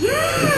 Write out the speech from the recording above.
うん!